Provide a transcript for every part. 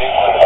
Thank you.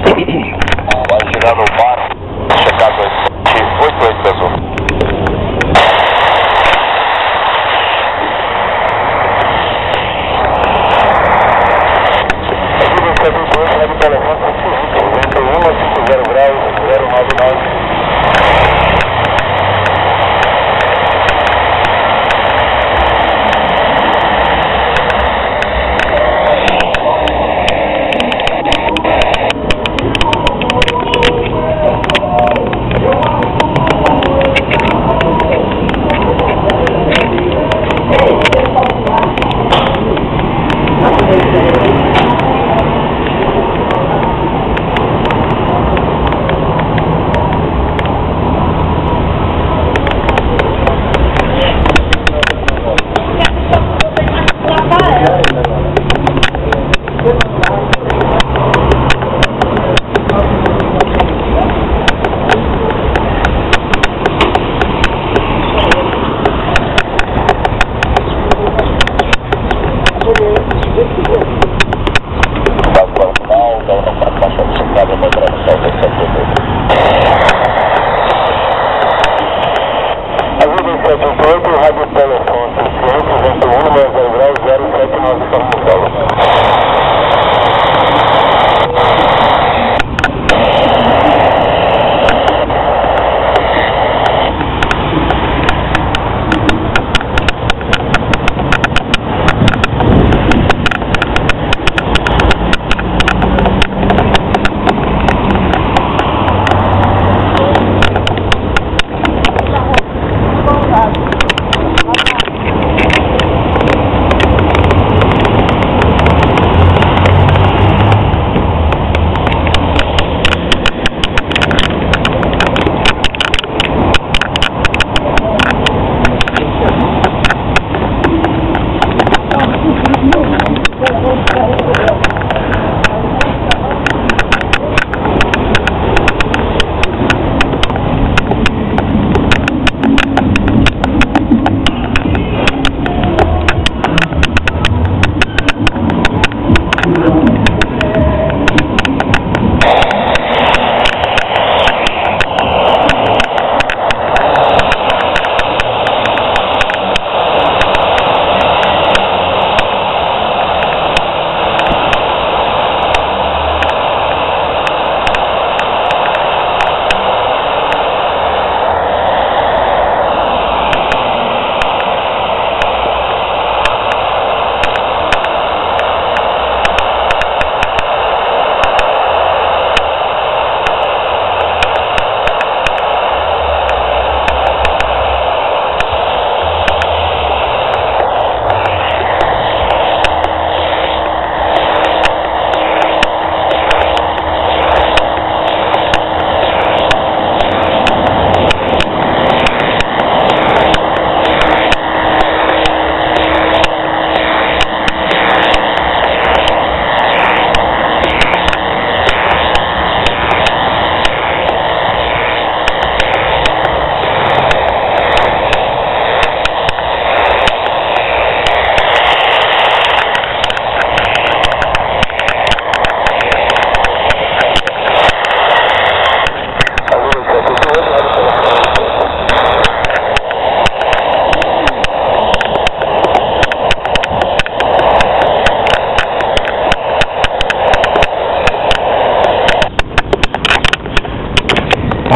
Vai chegar no bar,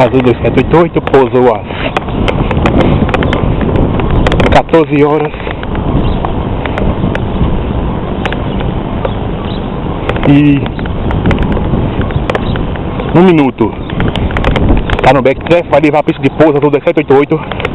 Azul 288, pousou às 14 horas e um minuto. Tá no back, trefa ali, vai a pista de pouso, Azul 288.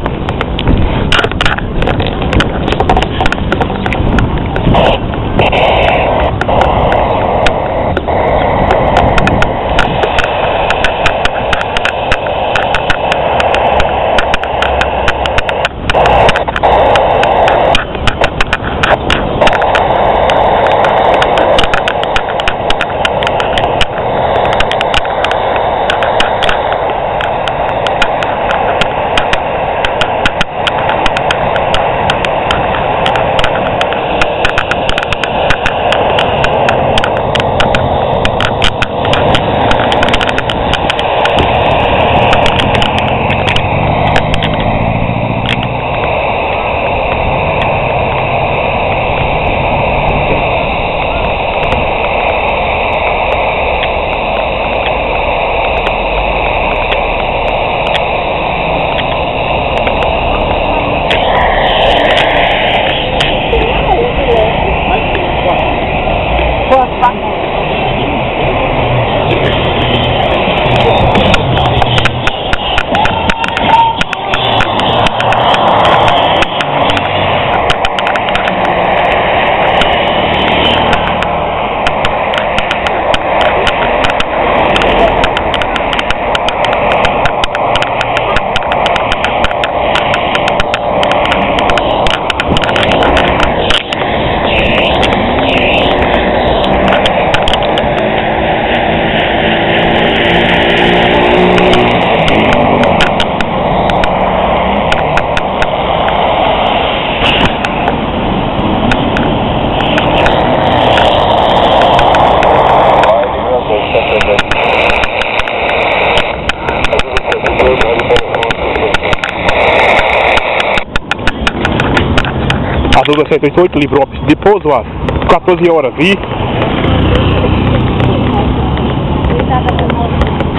238 Livrópolis, depois às 14 horas e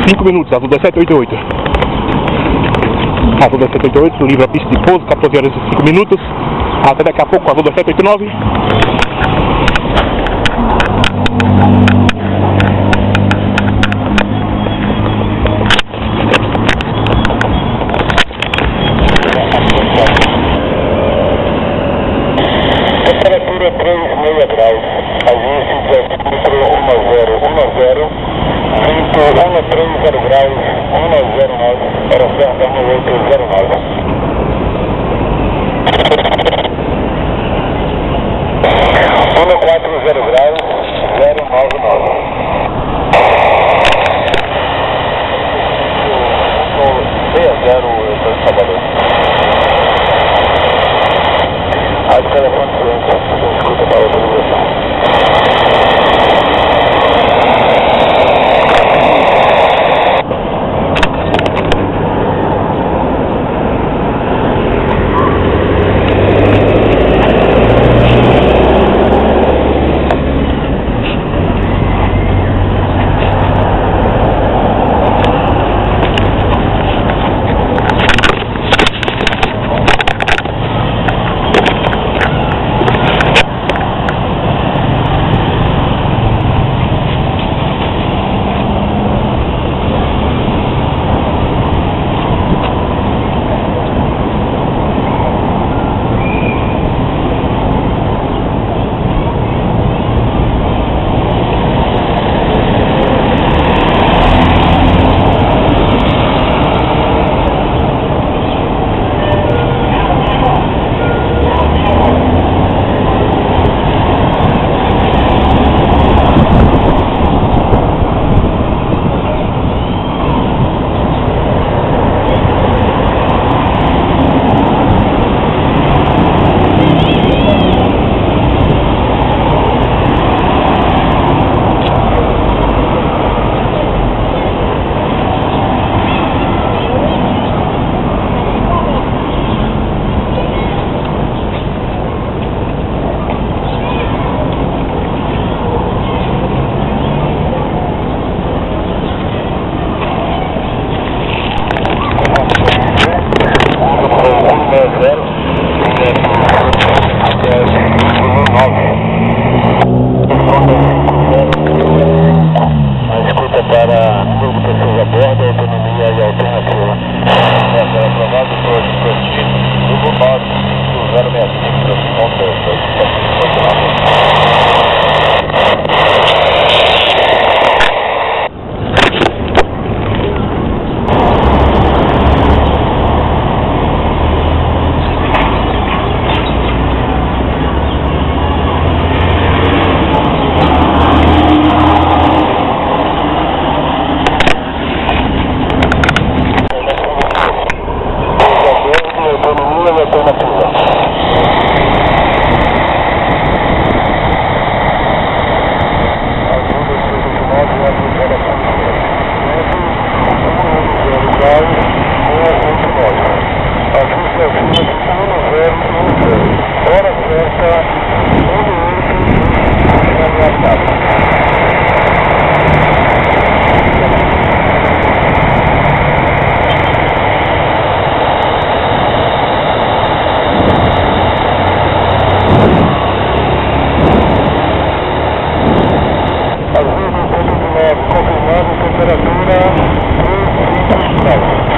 5 minutos, azul 1788. Azul 1788, livre a pista de pouso, 14 horas e 5 minutos. Até daqui a pouco, azul 1789. 10 Vento 130 graus 109. Aerocerta 1809. 140 graus 099. 60 eu estou em Salvador. Aí o telefone silêncio, escuta para outra ligação. Às vezes, ponto de neve, confirmado, temperatura 35 graus.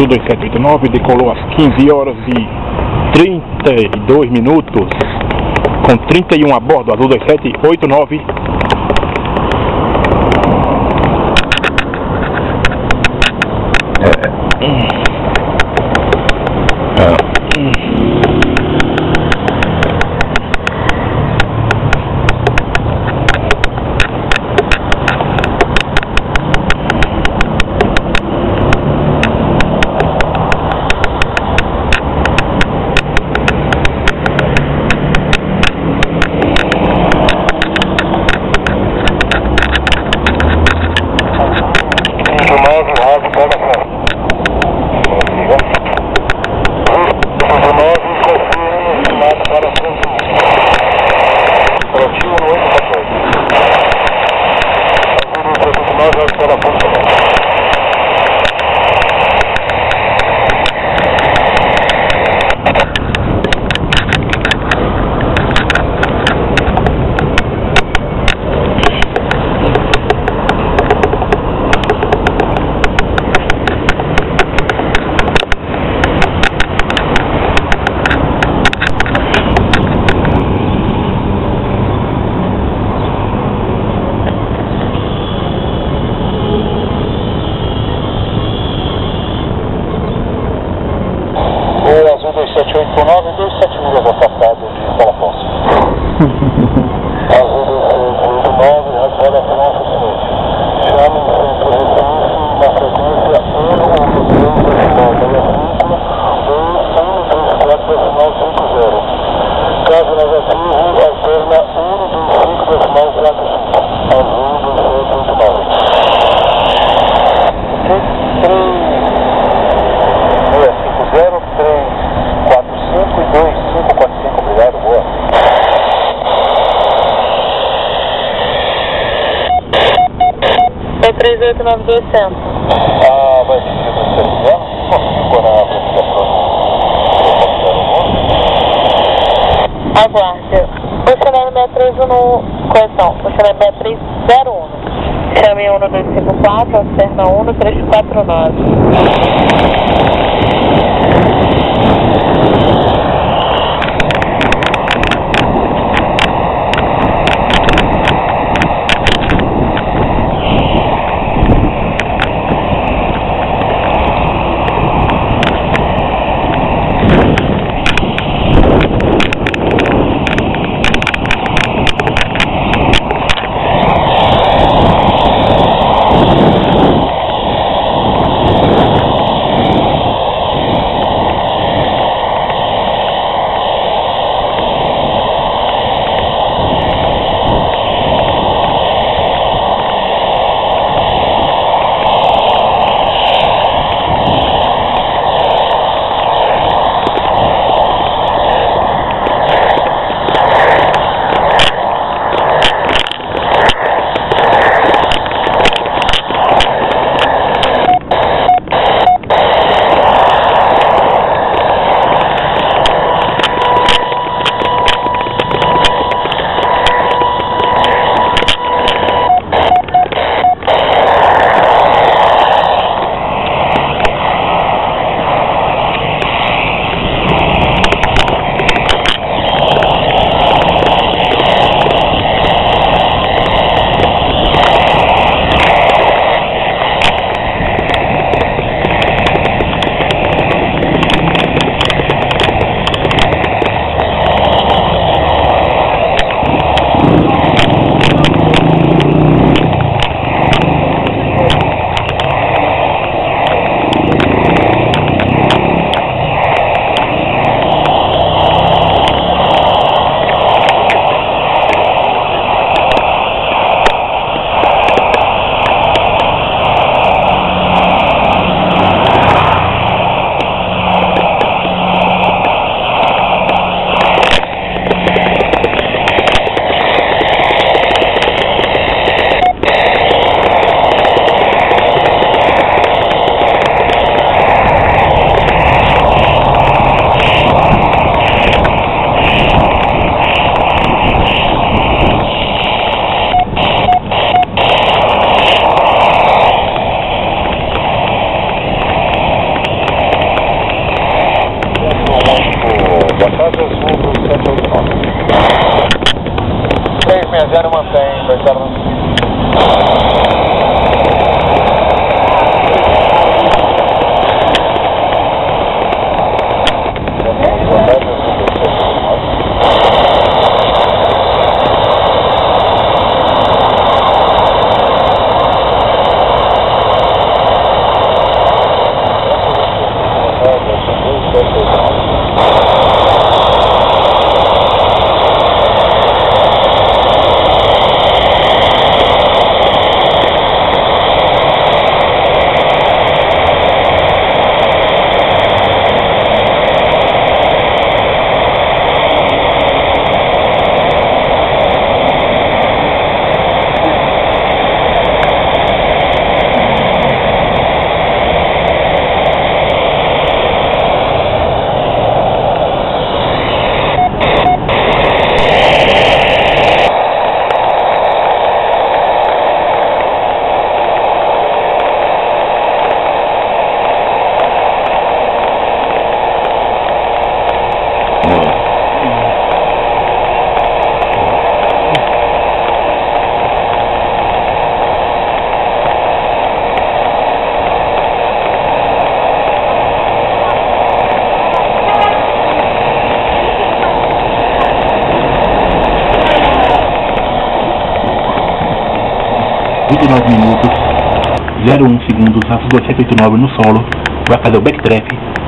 Azul 2789 decolou às 15 horas e 32 minutos, com 31 a bordo, Azul 2789. 2789, 27 milhas afastado de É 389 Ah, vai pedir do serviço? Ficou na do Aguarde. Funcionário 63 no... Correção. Funcionário 6301. Chame 1254, alterna 1349. 59 minutos, 01 segundos, Azul 289 no solo, vai fazer o backtrack.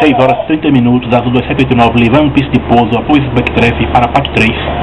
16 horas 30 minutos, Azul 289 levando pista de pouso após o backtrack para parte 3.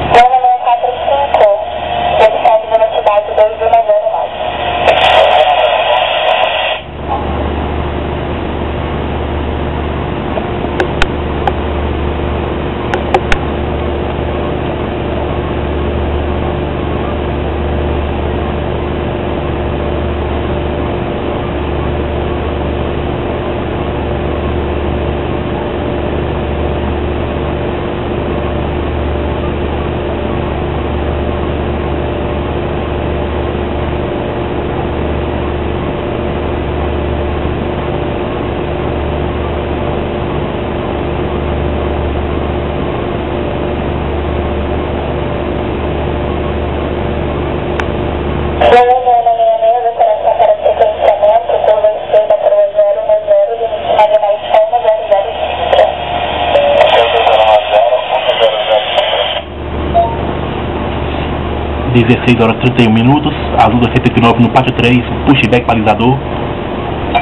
16 horas 31 minutos, a azul 79 no pátio 3, pushback balizador.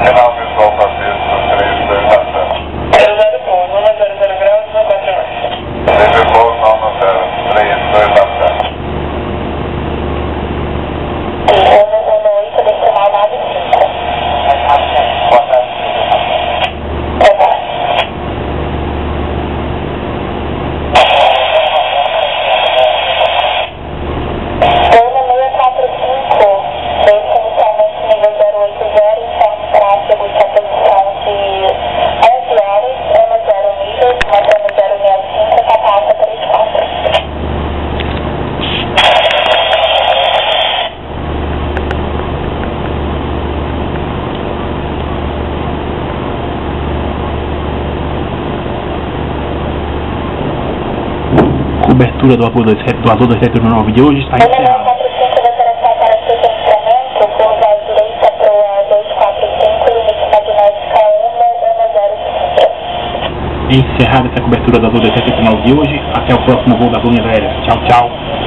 Legal. É, Cobertura do Azul 27 do 289 de hoje está encerrada. Encerrada essa cobertura do Azul 289 de hoje. Até o próximo voo da Zona Aérea. Tchau, tchau.